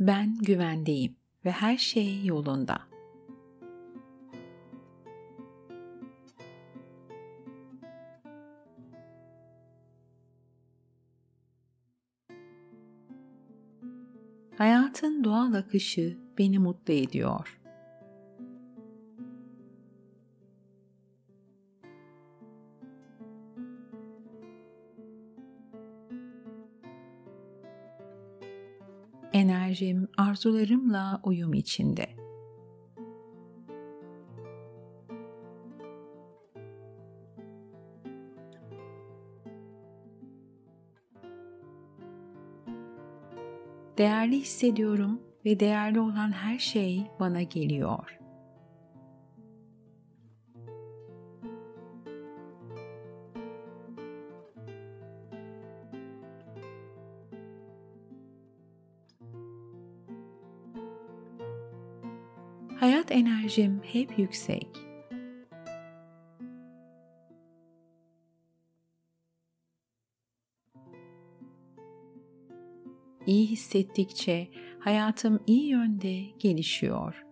Ben güvendeyim ve her şey yolunda. Hayatın doğal akışı beni mutlu ediyor. Enerjim arzularımla uyum içinde. Değerli hissediyorum ve değerli olan her şey bana geliyor. Hayat enerjim hep yüksek. İyi hissettikçe hayatım iyi yönde gelişiyor.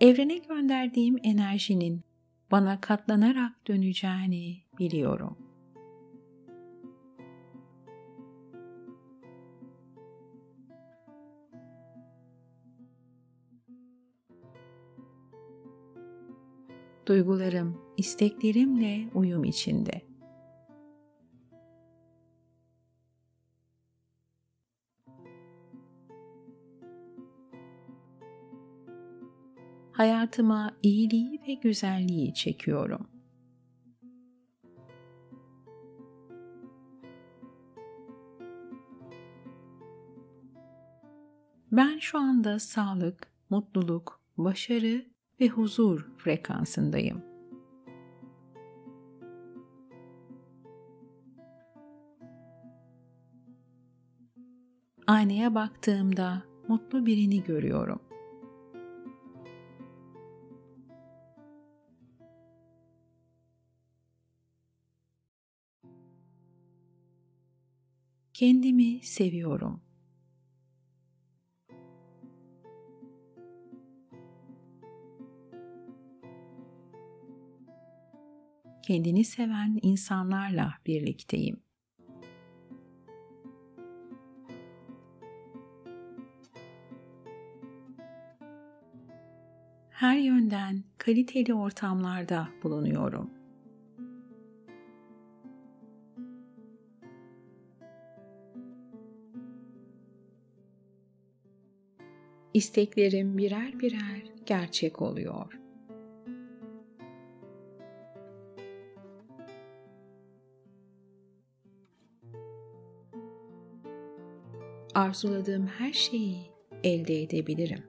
Evrene gönderdiğim enerjinin bana katlanarak döneceğini biliyorum. Duygularım, isteklerimle uyum içinde. Hayatıma iyiliği ve güzelliği çekiyorum. Ben şu anda sağlık, mutluluk, başarı ve huzur frekansındayım. Aynaya baktığımda mutlu birini görüyorum. Kendimi seviyorum. Kendini seven insanlarla birlikteyim. Her yönden kaliteli ortamlarda bulunuyorum. İsteklerim birer birer gerçek oluyor. Arzuladığım her şeyi elde edebilirim.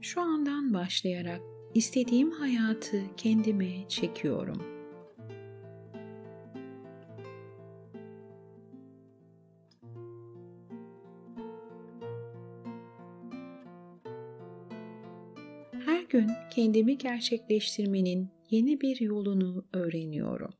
Şu andan başlayarak istediğim hayatı kendime çekiyorum. Kendimi gerçekleştirmenin yeni bir yolunu öğreniyorum.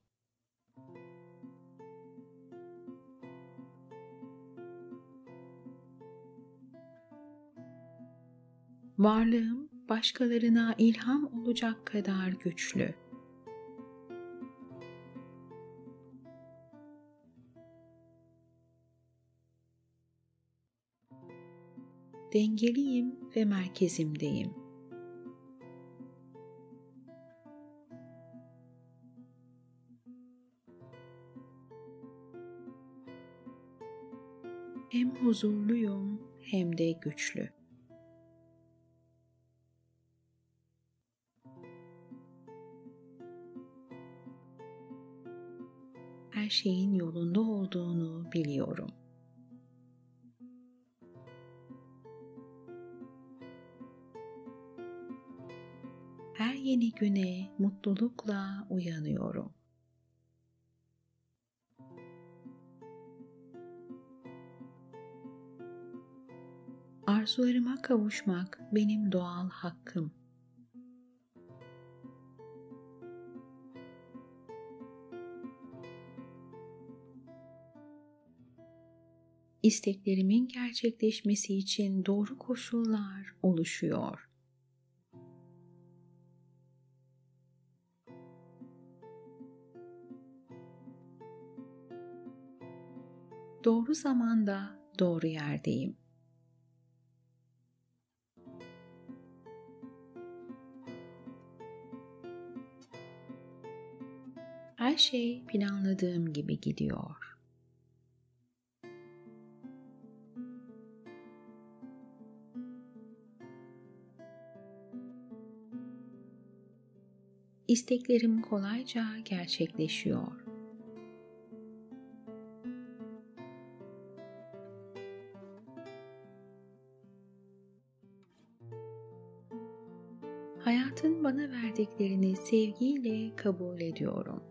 Varlığım başkalarına ilham olacak kadar güçlü. Dengeliyim ve merkezimdeyim. Hem huzurluyum hem de güçlü. Her şeyin yolunda olduğunu biliyorum. Her yeni güne mutlulukla uyanıyorum. Arzularıma kavuşmak benim doğal hakkım. İsteklerimin gerçekleşmesi için doğru koşullar oluşuyor. Doğru zamanda doğru yerdeyim. Şey planladığım gibi gidiyor. İsteklerim kolayca gerçekleşiyor. Hayatın bana verdiklerini sevgiyle kabul ediyorum.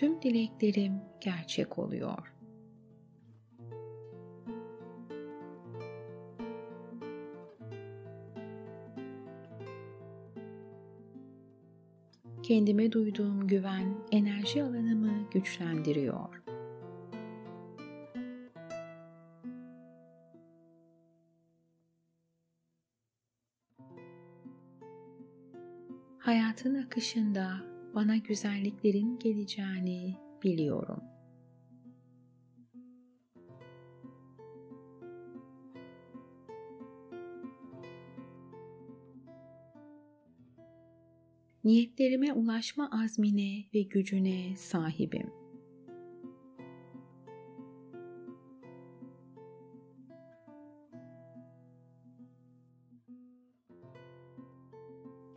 Tüm dileklerim gerçek oluyor. Kendime duyduğum güven enerji alanımı güçlendiriyor. Hayatın akışında bana güzelliklerin geleceğini biliyorum. Niyetlerime ulaşma azmine ve gücüne sahibim.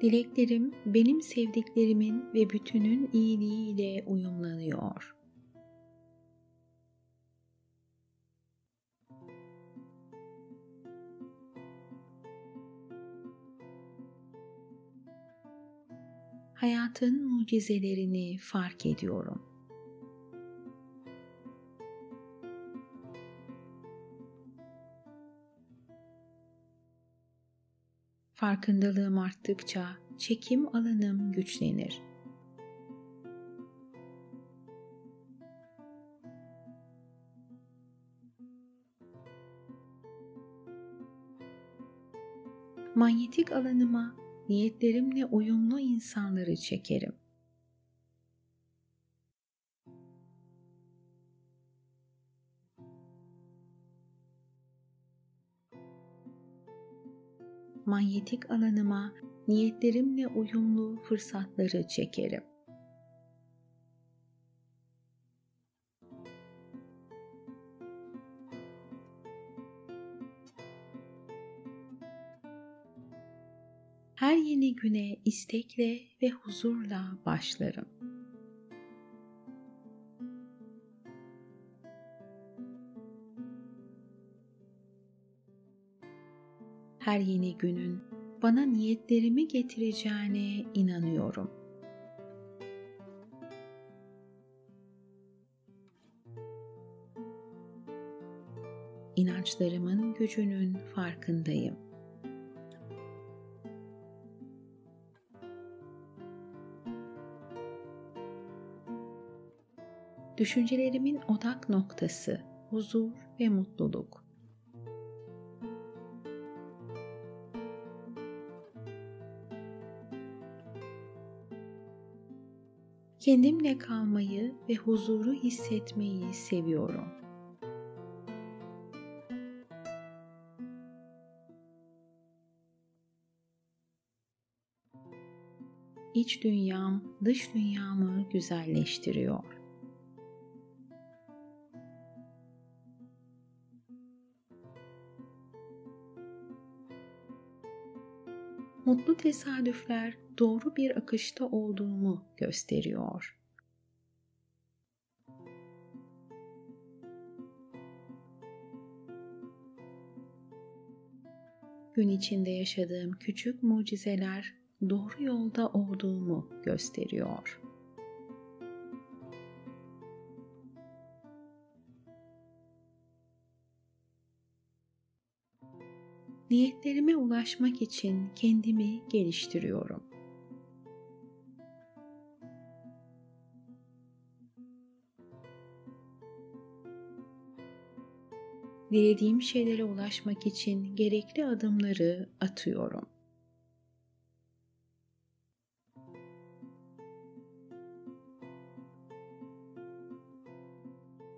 Dileklerim benim sevdiklerimin ve bütünün iyiliğiyle uyumlanıyor. Hayatın mucizelerini fark ediyorum. Farkındalığım arttıkça çekim alanım güçlenir. Manyetik alanıma niyetlerimle uyumlu insanları çekerim. Manyetik alanıma niyetlerimle uyumlu fırsatları çekerim. Her yeni güne istekle ve huzurla başlarım. Her yeni günün bana niyetlerimi getireceğine inanıyorum. İnançlarımın gücünün farkındayım. Düşüncelerimin odak noktası huzur ve mutluluk. Kendimle kalmayı ve huzuru hissetmeyi seviyorum. İç dünyam dış dünyamı güzelleştiriyor. Mutlu tesadüfler doğru bir akışta olduğumu gösteriyor. Gün içinde yaşadığım küçük mucizeler doğru yolda olduğumu gösteriyor. Niyetlerime ulaşmak için kendimi geliştiriyorum. Dilediğim şeylere ulaşmak için gerekli adımları atıyorum.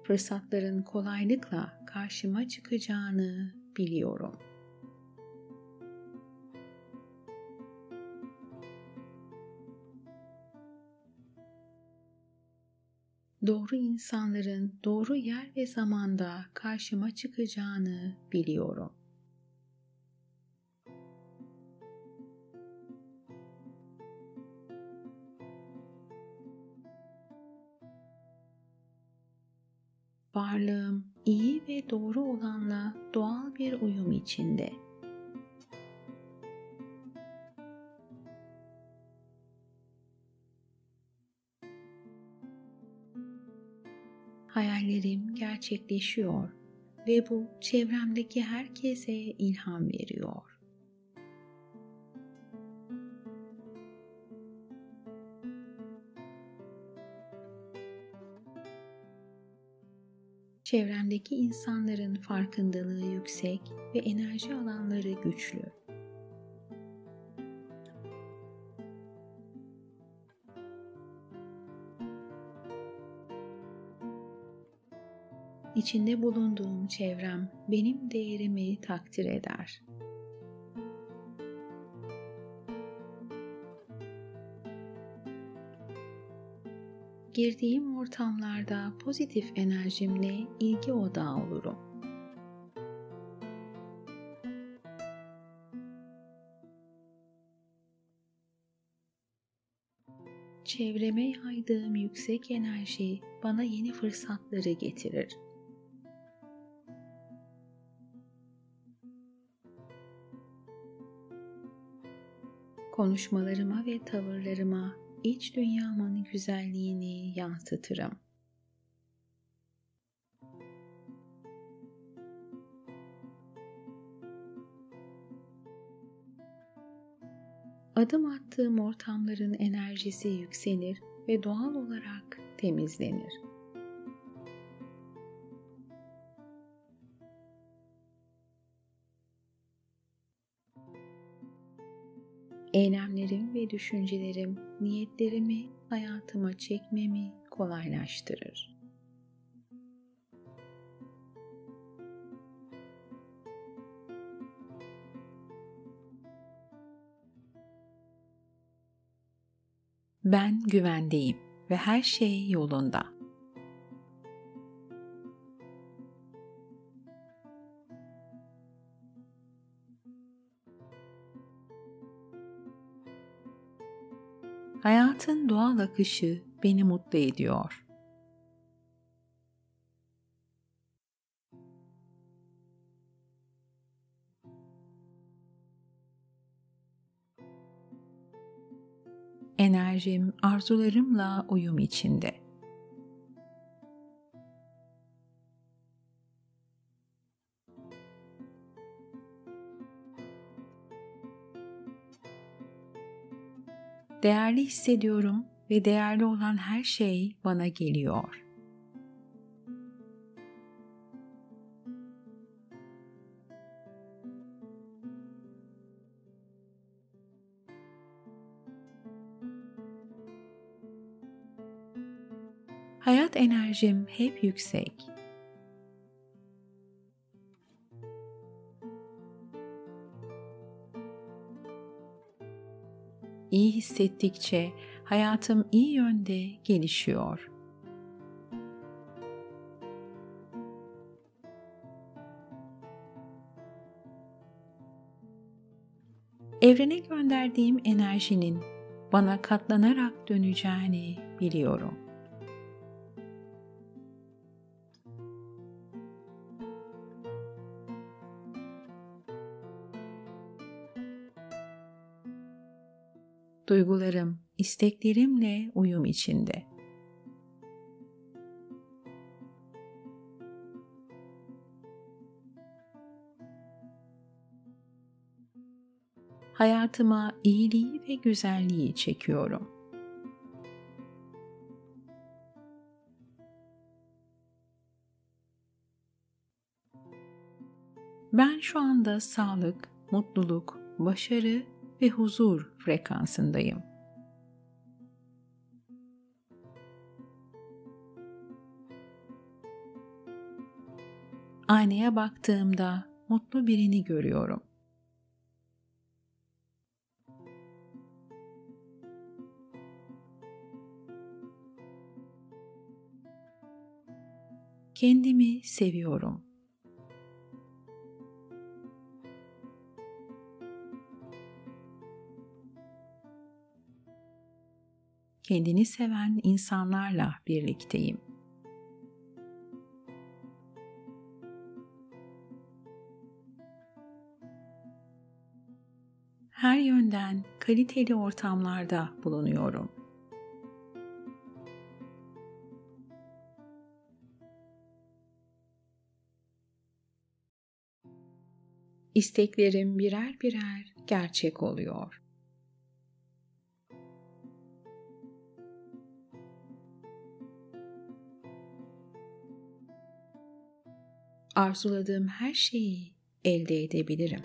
Fırsatların kolaylıkla karşıma çıkacağını biliyorum. Doğru insanların doğru yer ve zamanda karşıma çıkacağını biliyorum. Varlığım iyi ve doğru olanla doğal bir uyum içinde. Hayallerim gerçekleşiyor ve bu çevremdeki herkese ilham veriyor. Çevremdeki insanların farkındalığı yüksek ve enerji alanları güçlü. İçinde bulunduğum çevrem benim değerimi takdir eder. Girdiğim ortamlarda pozitif enerjimle ilgi odağı olurum. Çevreme yaydığım yüksek enerji bana yeni fırsatları getirir. Konuşmalarıma ve tavırlarıma iç dünyamın güzelliğini yansıtırım. Adım attığım ortamların enerjisi yükselir ve doğal olarak temizlenir. Eylemlerim ve düşüncelerim niyetlerimi hayatıma çekmemi kolaylaştırır. Ben güvendeyim ve her şey yolunda. Hayatın doğal akışı beni mutlu ediyor. Enerjim arzularımla uyum içinde. Değerli hissediyorum ve değerli olan her şey bana geliyor. Hayat enerjim hep yüksek. İyi hissettikçe hayatım iyi yönde gelişiyor. Evrene gönderdiğim enerjinin bana katlanarak döneceğini biliyorum. Duygularım, isteklerimle uyum içinde. hayatıma iyiliği ve güzelliği çekiyorum. Ben şu anda sağlık, mutluluk, başarı ve huzur frekansındayım. Aynaya baktığımda mutlu birini görüyorum. Kendimi seviyorum. Kendini seven insanlarla birlikteyim. Her yönden kaliteli ortamlarda bulunuyorum. İsteklerim birer birer gerçek oluyor. Arzuladığım her şeyi elde edebilirim.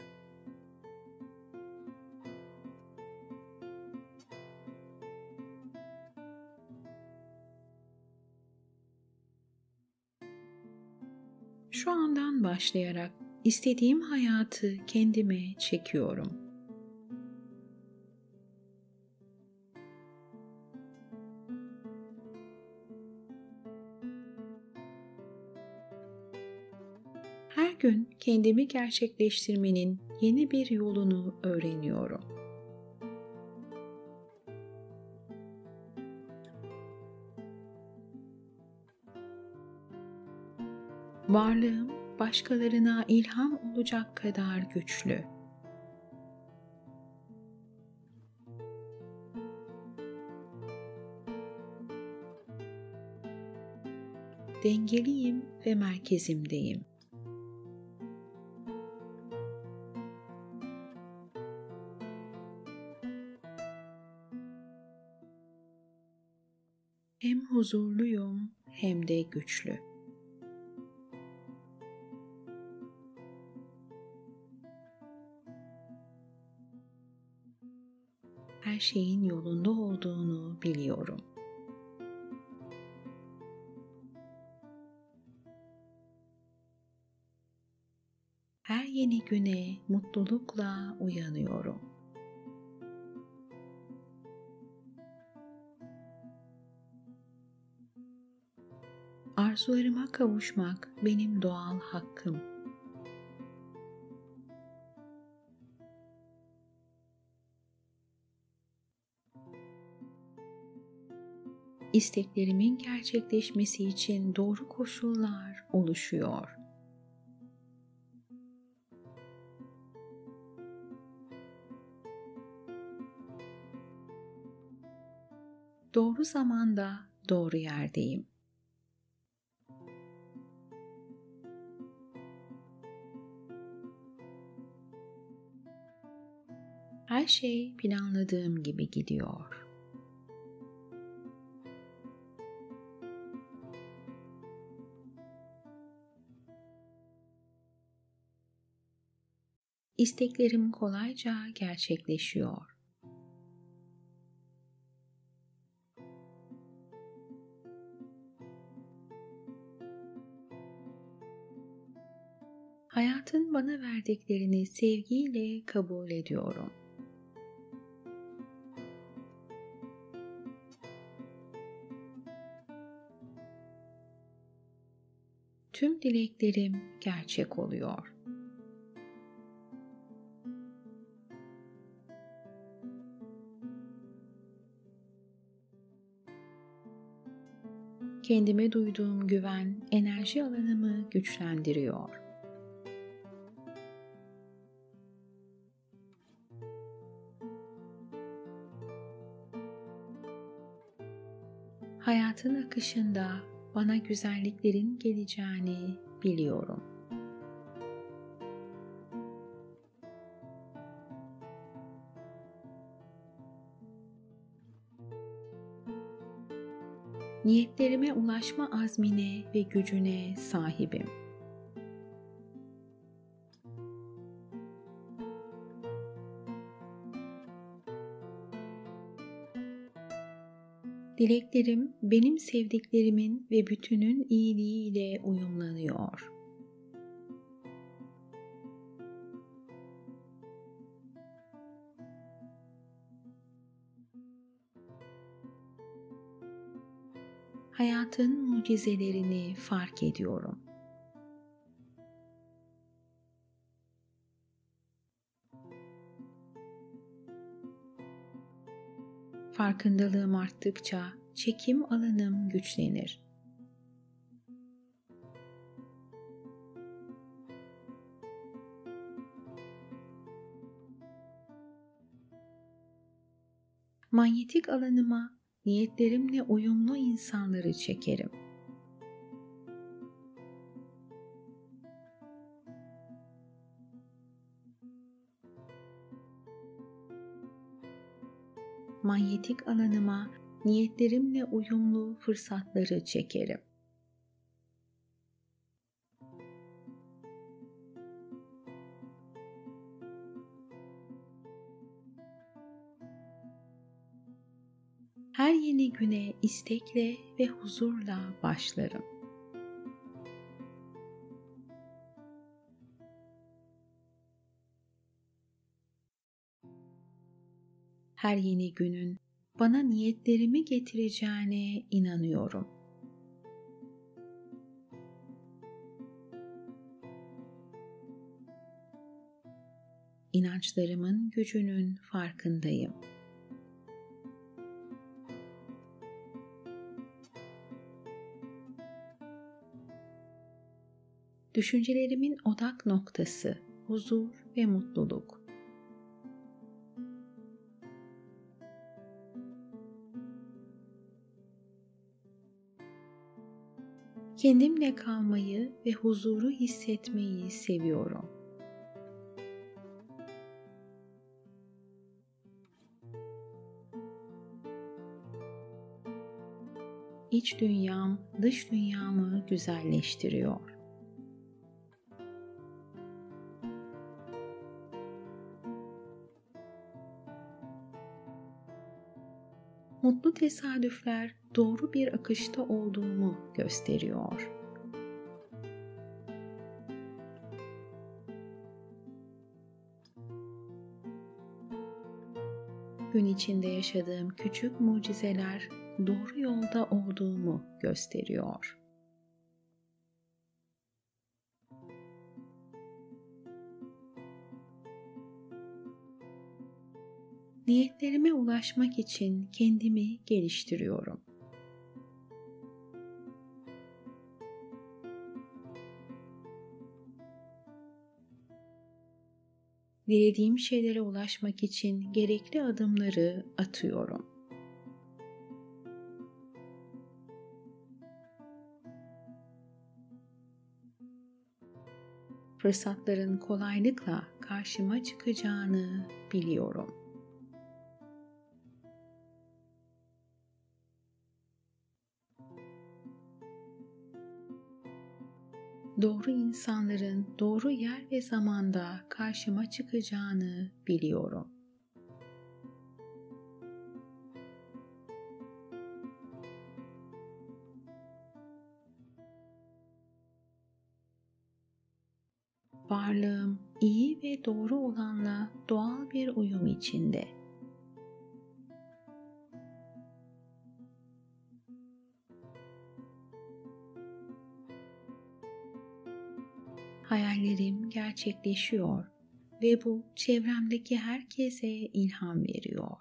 Şu andan başlayarak istediğim hayatı kendime çekiyorum. Gün kendimi gerçekleştirmenin yeni bir yolunu öğreniyorum. Varlığım başkalarına ilham olacak kadar güçlü. Dengeliyim ve merkezimdeyim. Huzurluyum hem de güçlü. her şeyin yolunda olduğunu biliyorum. Her yeni güne mutlulukla uyanıyorum. Arzularıma kavuşmak benim doğal hakkım. isteklerimin gerçekleşmesi için doğru koşullar oluşuyor. Doğru zamanda doğru yerdeyim. Her şey planladığım gibi gidiyor. isteklerim kolayca gerçekleşiyor. Hayatın bana verdiklerini sevgiyle kabul ediyorum. Tüm dileklerim gerçek oluyor. kendime duyduğum güven enerji alanımı güçlendiriyor. Hayatın akışında bana güzelliklerin geleceğini biliyorum. Niyetlerime ulaşma azmine ve gücüne sahibim. Dileklerim benim sevdiklerimin ve bütünün iyiliğiyle uyumlanıyor. Hayatın mucizelerini fark ediyorum. Farkındalığım arttıkça çekim alanım güçlenir. Manyetik alanıma niyetlerimle uyumlu insanları çekerim. Manyetik alanıma niyetlerimle uyumlu fırsatları çekerim. Her yeni güne istekle ve huzurla başlarım. Her yeni günün bana niyetlerimi getireceğine inanıyorum. İnançlarımın gücünün farkındayım. Düşüncelerimin odak noktası huzur ve mutluluk. Kendimle kalmayı ve huzuru hissetmeyi seviyorum. İç dünyam dış dünyamı güzelleştiriyor. Mutlu tesadüfler doğru bir akışta olduğumu gösteriyor. Gün içinde yaşadığım küçük mucizeler doğru yolda olduğumu gösteriyor. Niyetlerime ulaşmak için kendimi geliştiriyorum. Dilediğim şeylere ulaşmak için gerekli adımları atıyorum. Fırsatların kolaylıkla karşıma çıkacağını biliyorum. Doğru insanların doğru yer ve zamanda karşıma çıkacağını biliyorum. Varlığım iyi ve doğru olanla doğal bir uyum içinde. Gerçekleşiyor ve bu çevremdeki herkese ilham veriyor.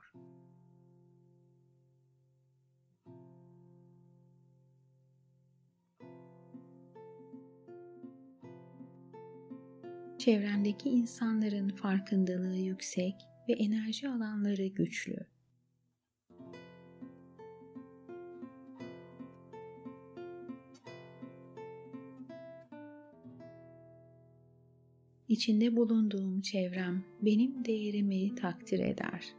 Çevremdeki insanların farkındalığı yüksek ve enerji alanları güçlü. İçinde bulunduğum çevrem benim değerimi takdir eder.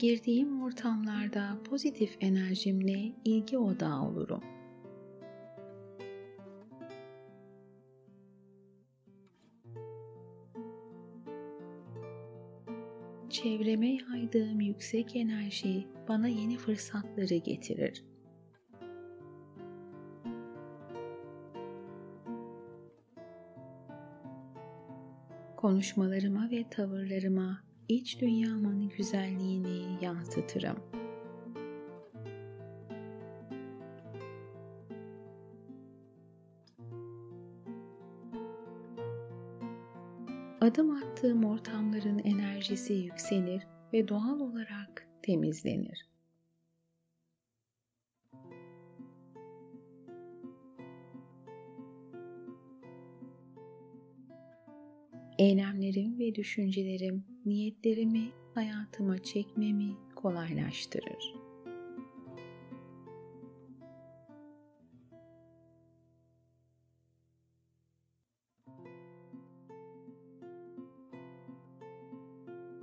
girdiğim ortamlarda pozitif enerjimle ilgi odağı olurum. Çevreme yaydığım yüksek enerji bana yeni fırsatları getirir. Konuşmalarıma ve tavırlarıma iç dünyamın güzelliğini yansıtırım. Adım attığım ortamların enerjisi yükselir ve doğal olarak temizlenir. Eylemlerim ve düşüncelerim niyetlerimi hayatıma çekmemi kolaylaştırır.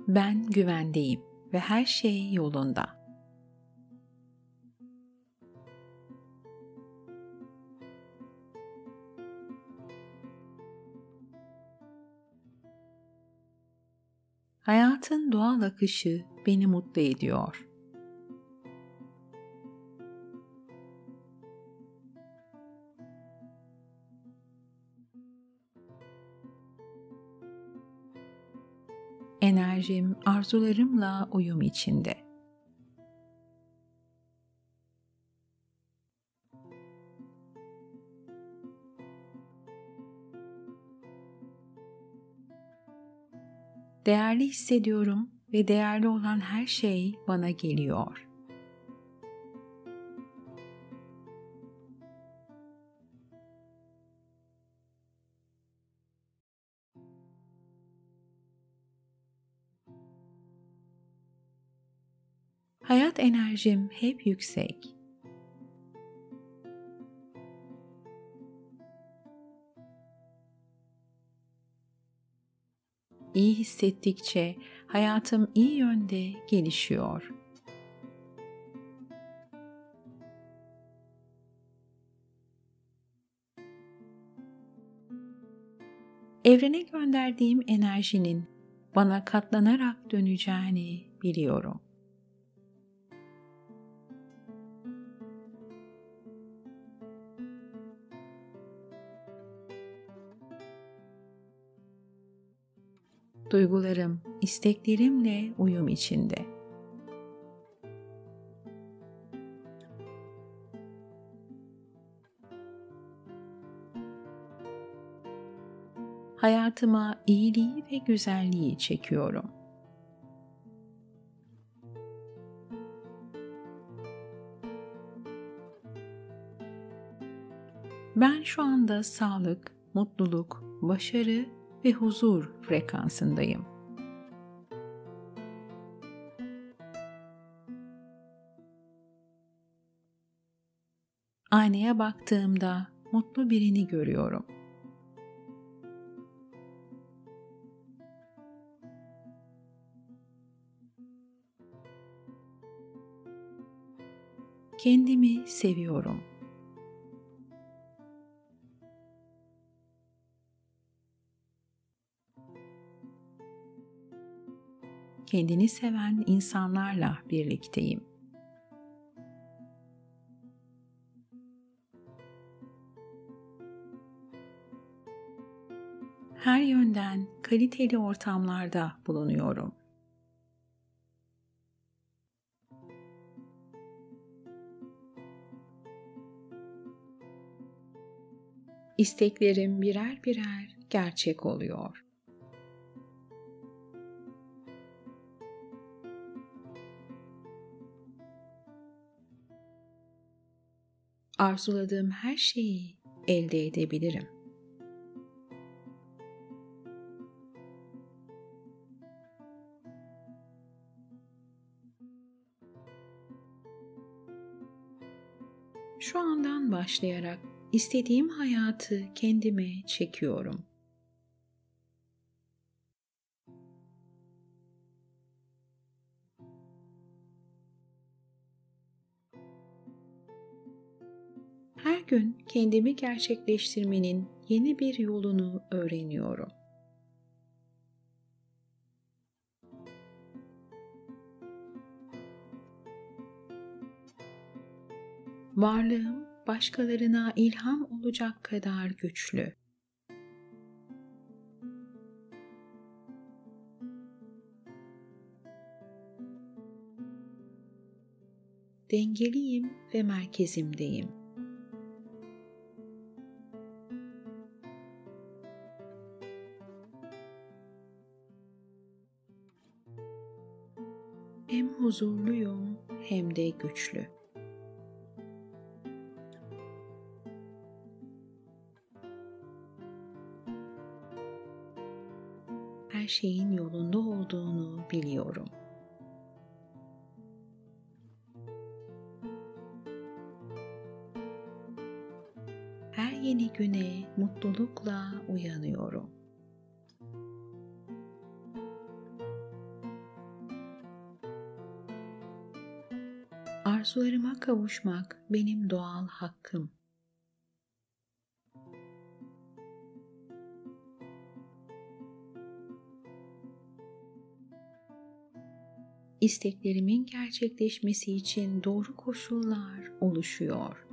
Ben güvendeyim ve her şey yolunda. Doğal akışı beni mutlu ediyor. Enerjim arzularımla uyum içinde. Değerli hissediyorum ve değerli olan her şey bana geliyor. Hayat enerjim hep yüksek. İyi hissettikçe hayatım iyi yönde gelişiyor. Evrene gönderdiğim enerjinin bana katlanarak döneceğini biliyorum. Duygularım, isteklerimle uyum içinde. Hayatıma iyiliği ve güzelliği çekiyorum. Ben şu anda sağlık, mutluluk, başarı ve huzur frekansındayım. Aynaya baktığımda mutlu birini görüyorum. Kendimi seviyorum. Kendini seven insanlarla birlikteyim. Her yönden kaliteli ortamlarda bulunuyorum. İsteklerim birer birer gerçek oluyor. Arzuladığım her şeyi elde edebilirim. Şu andan başlayarak istediğim hayatı kendime çekiyorum. Gün kendimi gerçekleştirmenin yeni bir yolunu öğreniyorum. Varlığım başkalarına ilham olacak kadar güçlü. Dengeliyim ve merkezimdeyim. Huzurluyum hem de güçlü. her şeyin yolunda olduğunu biliyorum. Her yeni güne mutlulukla uyanıyorum. Arzularıma kavuşmak benim doğal hakkım. isteklerimin gerçekleşmesi için doğru koşullar oluşuyor.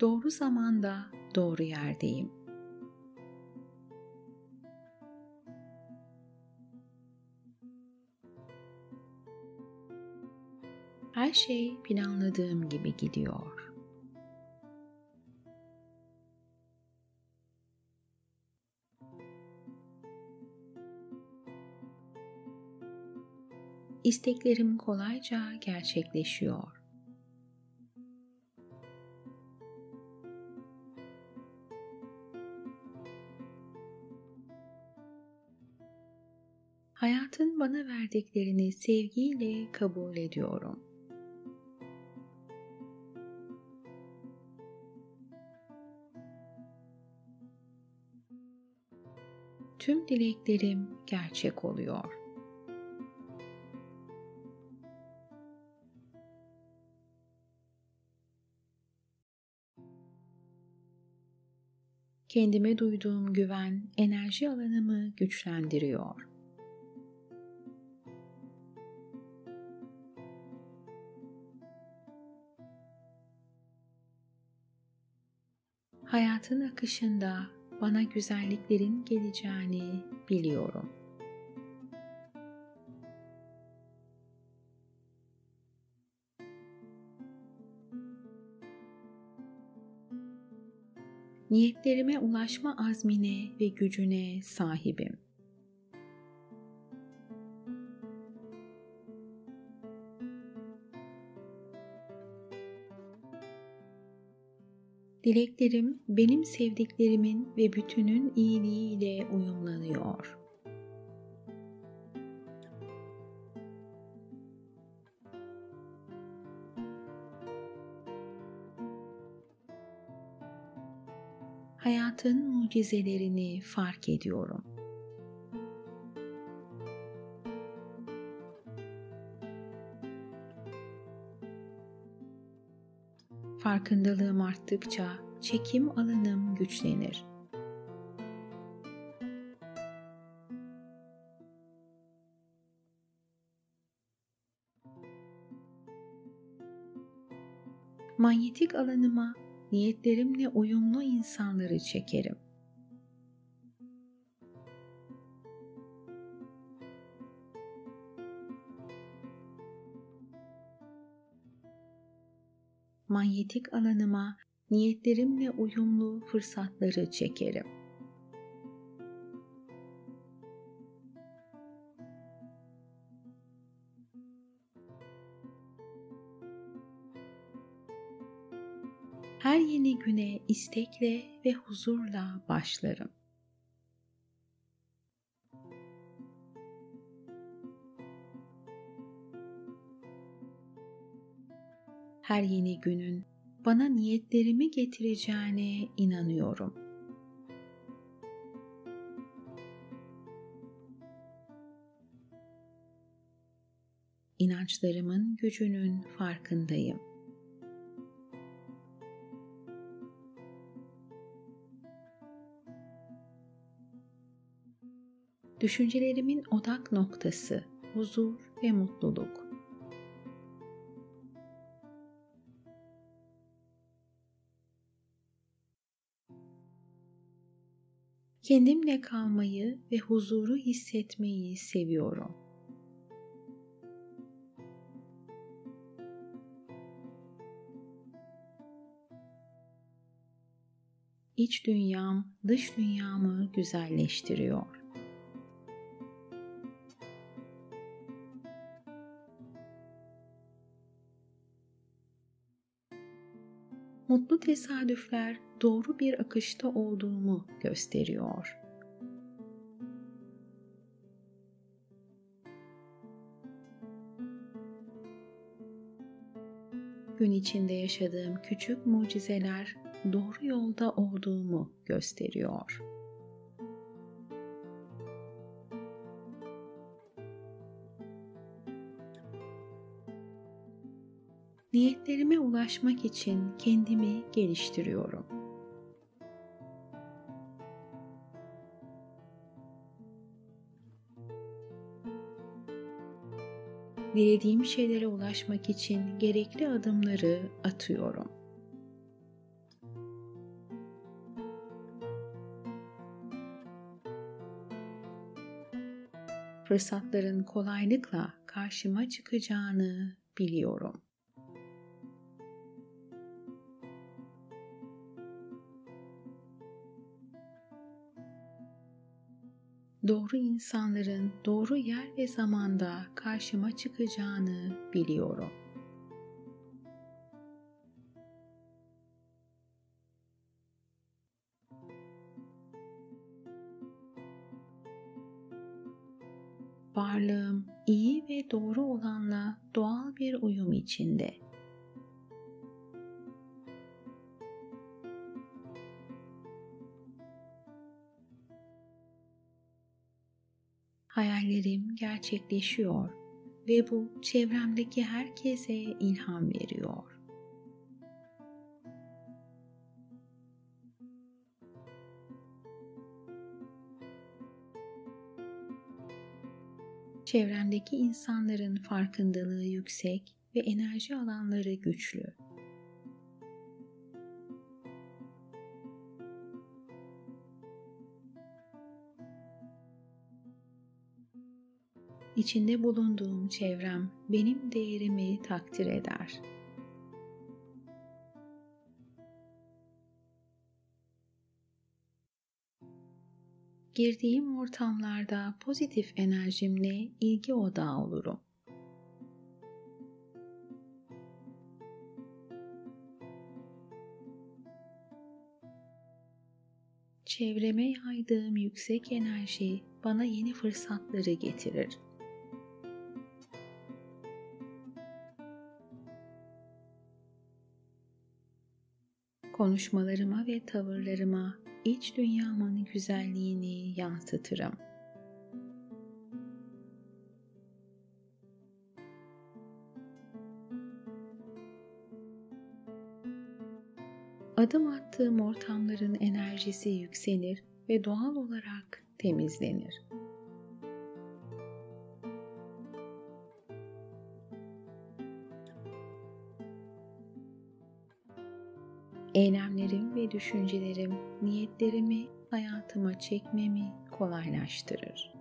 Doğru zamanda doğru yerdeyim. Her şey planladığım gibi gidiyor. isteklerim kolayca gerçekleşiyor. Hayatın bana verdiklerini sevgiyle kabul ediyorum. Tüm dileklerim gerçek oluyor. kendime duyduğum güven enerji alanımı güçlendiriyor. Hayatın akışında bana güzelliklerin geleceğini biliyorum. niyetlerime ulaşma azmine ve gücüne sahibim. Dileklerim benim sevdiklerimin ve bütünün iyiliğiyle uyumlanıyor. hayatın mucizelerini fark ediyorum. Farkındalığım arttıkça çekim alanım güçlenir. Manyetik alanıma niyetlerimle uyumlu insanları çekerim. Manyetik alanıma niyetlerimle uyumlu fırsatları çekerim. her yeni güne istekle ve huzurla başlarım. her yeni günün bana niyetlerimi getireceğine inanıyorum. İnançlarımın gücünün farkındayım. Düşüncelerimin odak noktası huzur ve mutluluk. Kendimle kalmayı ve huzuru hissetmeyi seviyorum. İç dünyam dış dünyamı güzelleştiriyor. Mutlu tesadüfler doğru bir akışta olduğumu gösteriyor. Gün içinde yaşadığım küçük mucizeler doğru yolda olduğumu gösteriyor. Niyetlerime ulaşmak için kendimi geliştiriyorum. Dilediğim şeylere ulaşmak için gerekli adımları atıyorum. Fırsatların kolaylıkla karşıma çıkacağını biliyorum. Doğru insanların doğru yer ve zamanda karşıma çıkacağını biliyorum. Varlığım iyi ve doğru olanla doğal bir uyum içinde. Hayallerim gerçekleşiyor ve bu çevremdeki herkese ilham veriyor. Çevremdeki insanların farkındalığı yüksek ve enerji alanları güçlü. İçinde bulunduğum çevrem benim değerimi takdir eder. Girdiğim ortamlarda pozitif enerjimle ilgi odağı olurum. Çevreme yaydığım yüksek enerji bana yeni fırsatları getirir. Konuşmalarıma ve tavırlarıma iç dünyamın güzelliğini yansıtırım. Adım attığım ortamların enerjisi yükselir ve doğal olarak temizlenir. Düşüncelerim niyetlerimi hayatıma çekmemi kolaylaştırır.